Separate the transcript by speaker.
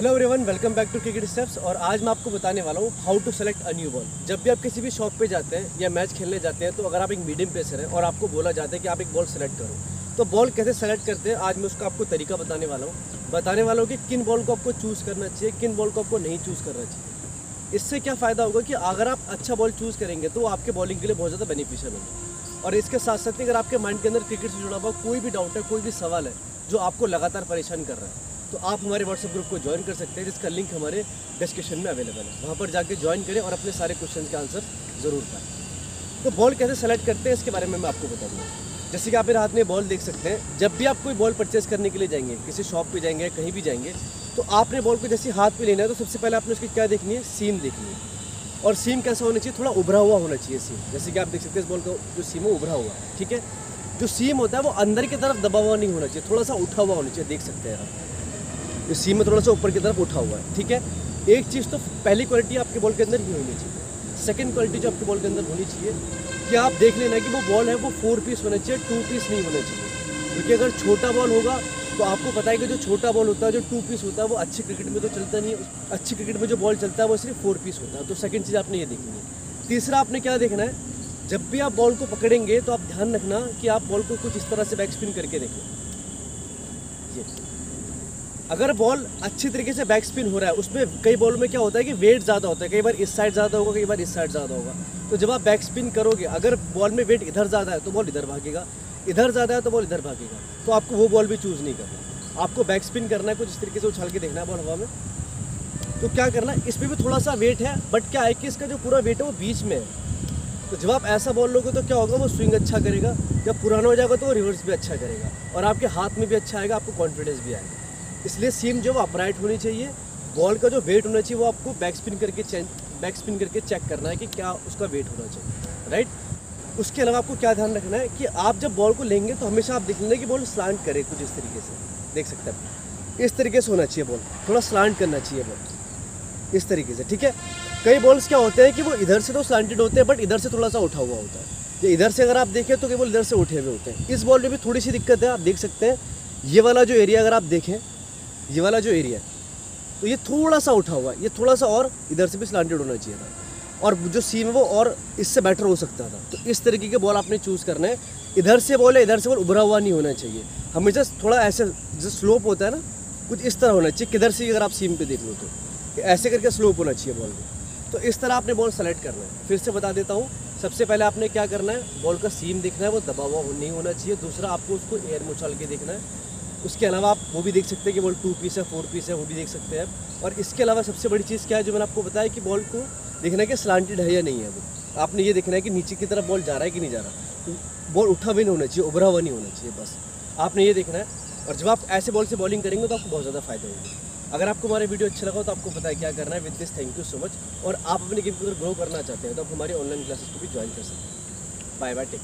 Speaker 1: Hello everyone welcome back to Cricket Steps और आज मैं आपको बताने वाला हूँ how to select a new ball जब भी आप किसी भी शॉप पे जाते हैं या मैच खेलने जाते हैं तो अगर आप एक मीडियम पेसर हैं और आपको बोला जाता है कि आप एक बॉल सेलेक्ट करो तो बॉल कैसे सेलेक्ट करते हैं, आज मैं उसका आपको तरीका बताने वाला हूँ। बताने वाला हूँ कि किन बॉल को आपको चूज़ करना चाहिए, किन बॉल को आपको नहीं चूज़ करना चाहिए। इससे क्या फ़ायदा होगा कि अगर आप अच्छा बॉल चूज़ करेंगे तो आपके बॉलिंग के लिए बहुत ज़्यादा बेनिफिशियल होगा। और इसके साथ साथ ही अगर आपके माइंड के अंदर क्रिकेट से जुड़ा हुआ कोई भी डाउट है, कोई भी सवाल है, जो आपको लगातार परेशान कर रहा है तो आप हमारे व्हाट्सएप ग्रुप को ज्वाइन कर सकते हैं, जिसका लिंक हमारे डिस्क्रिप्शन में अवेलेबल है। वहाँ पर जाके ज्वाइन करें और अपने सारे क्वेश्चन के आंसर ज़रूर पाएँ। तो बॉल कैसे सेलेक्ट करते हैं, इसके बारे में मैं आपको बताऊँगा। जैसे कि आप मेरे हाथ में बॉल देख सकते हैं, जब भी आप कोई बॉल परचेज करने के लिए जाएँगे, किसी शॉप पे जाएँगे कहीं भी जाएँगे तो आपने बॉल को जैसे हाथ पे लेना है तो सबसे पहले आपने उसकी क्या देखनी है? सीम देखनी है। और सीम कैसा होना चाहिए? थोड़ा उभरा हुआ होना चाहिए सीम जैसे कि आप देख सकते हैं इस बॉल का जो सीम है उभरा हुआ ठीक है? जो सीम होता है, वो अंदर की तरफ़ दबा हुआ नहीं होना चाहिए, थोड़ा सा उठा हुआ होना चाहिए, देख सकते हैं आप। जो सीम में थोड़ा सा ऊपर की तरफ़ उठा हुआ है, ठीक है? एक चीज़ तो पहली क्वालिटी आपके बॉल के अंदर ही होनी चाहिए। सेकंड क्वालिटी जो आपके बॉल के अंदर होनी चाहिए, कि आप देख लेना कि वो बॉल है, वो फोर पीस होना चाहिए टू पीस नहीं होना चाहिए। क्योंकि अगर छोटा बॉल होगा तो आपको पता है कि जो छोटा बॉल होता है, जो टू पीस होता है, वो अच्छे क्रिकेट में तो चलता नहीं अच्छी क्रिकेट में जो बॉल चलता है, वो सिर्फ़ फोर पीस होता है। तो सेकंड चीज़ आपने ये देखनी है। तीसरा आपने क्या देखना है? जब भी आप बॉल को पकड़ेंगे तो आप ध्यान रखना कि आप बॉल को कुछ इस तरह से बैक स्पिन करके देखें। ये अगर बॉल अच्छी तरीके से बैक स्पिन हो रहा है, उसमें कई बॉल में क्या होता है कि वेट ज़्यादा होता है, कई बार इस साइड ज़्यादा होगा, कई बार इस साइड ज़्यादा होगा। तो जब आप बैक स्पिन करोगे, अगर बॉल में वेट इधर ज़्यादा है तो बॉल इधर भागेगा। इधर ज़्यादा है तो बॉल इधर भागेगा। तो आपको वो बॉल भी चूज़ नहीं करना। आपको बैक स्पिन करना है, कुछ इस तरीके से उछाल के देखना है बॉल हवा में। तो क्या करना है इस पर भी थोड़ा सा वेट है बट क्या है कि इसका जो पूरा वेट है, वो बीच में है। तो जब आप ऐसा बॉल लोगे तो क्या होगा, वो स्विंग अच्छा करेगा। जब पुराना हो जाएगा तो वो रिवर्स भी अच्छा करेगा। और आपके हाथ में भी अच्छा आएगा, आपको कॉन्फिडेंस भी आएगा। इसलिए सीम जो अपराइट होनी चाहिए। बॉल का जो वेट होना चाहिए वो आपको बैक स्पिन करके बैक स्पिन करके चेक करना है कि क्या उसका वेट होना चाहिए राइट उसके अलावा आपको क्या ध्यान रखना है कि आप जब बॉल को लेंगे तो हमेशा आप देख लेना कि बॉल स्लांट करे कुछ इस तरीके से। देख सकते हैं। इस तरीके से होना चाहिए बॉल थोड़ा स्लांट करना चाहिए बॉल इस तरीके से, ठीक है? कई बॉल्स क्या होते हैं कि वो इधर से तो स्लांटेड होते हैं बट इधर से थोड़ा सा उठा हुआ होता है। ये इधर से अगर आप देखें तो केवल इधर से उठे हुए होते हैं। इस बॉल में भी थोड़ी सी दिक्कत है, आप देख सकते हैं। ये वाला जो एरिया अगर आप देखें ये वाला जो एरिया है तो ये थोड़ा सा उठा हुआ है, ये थोड़ा सा और इधर से भी स्लांटेड होना चाहिए था। और जो सीम है वो और इससे बेटर हो सकता था। तो इस तरीके के बॉल आपने चूज़ करना है। इधर से बॉल है, इधर से बॉल उभरा हुआ नहीं होना चाहिए। हमेशा थोड़ा ऐसे, जो स्लोप होता है ना, कुछ इस तरह होना चाहिए। किधर से अगर आप सीम पे देख लो तो ऐसे करके स्लोप होना चाहिए बॉल को। तो इस तरह आपने बॉल सेलेक्ट करना है। फिर से बता देता हूँ, सबसे पहले आपने क्या करना है? बॉल का सीम देखना है, वो दबा हुआ नहीं होना चाहिए। दूसरा, आपको उसको एयर में उछाल के देखना है। उसके अलावा आप वो भी देख सकते हैं कि बॉल टू पीस है फोर पीस है, वो भी देख सकते हैं और इसके अलावा सबसे बड़ी चीज़ क्या है जो मैंने आपको बताया कि बॉल को देखना है कि स्लांटेड है या नहीं है वो। आपने ये देखना है कि नीचे की तरफ़ बॉल जा रहा है कि नहीं जा रहा। तो बॉल उठा भी नहीं होना चाहिए, उभरा हुआ नहीं होना चाहिए, बस। आपने ये देखना है। और जब आप ऐसे बॉल से बॉलिंग करेंगे तो आपको बहुत ज़्यादा फ़ायदा होगा। अगर आपको हमारे वीडियो अच्छा लगा तो आपको पता है क्या करना है। With this thank you so much और आप अपने गेम को अगर ग्रो करना चाहते हैं तो आप हमारी ऑनलाइन क्लासेस को भी ज्वाइन कर सकते हैं। Bye bye take